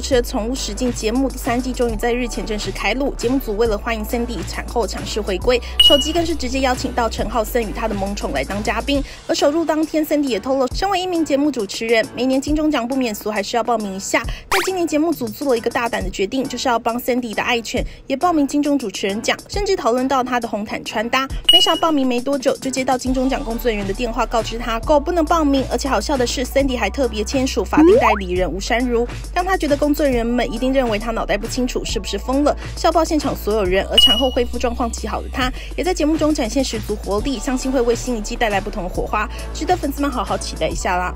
持的《宠物实境》节目第三季终于在日前正式开录。节目组为了欢迎 Cindy 产后强势回归，首集更是直接邀请到陈浩森与他的萌宠来当嘉宾。而首入当天，Cindy 也透露，身为一名节目主持人，每年金钟奖不免俗，还是要报名一下。但今年节目组做了一个大胆的决定，就是要帮 Cindy 的爱犬也报名金钟主持人奖，甚至讨论到他的红毯穿搭。没想报名没多久，就接到金钟奖工作人员的电话，告知他狗不能报名。而且好笑的是，Cindy 还特别签署法定代理人吴珊如。让他觉得工作人员们一定认为他脑袋不清楚，是不是疯了？笑爆现场所有人。而产后恢复状况极好的他，也在节目中展现十足活力，相信会为新一季带来不同的火花，值得粉丝们好好期待一下啦。